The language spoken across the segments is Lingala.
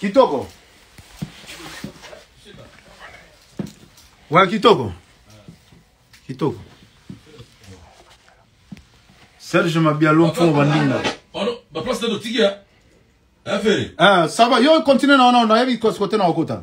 kitoko wa kitoko kitoko serge mabialo mfumo bandinga ah, ça va yo continue na wana nayebi kote na okota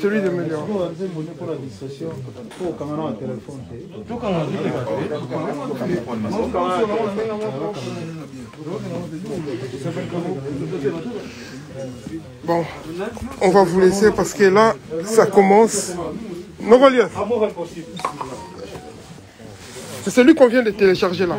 Celui de Bon, on va vous laisser parce que là, ça commence. Non, C'est celui qu'on vient de télécharger là.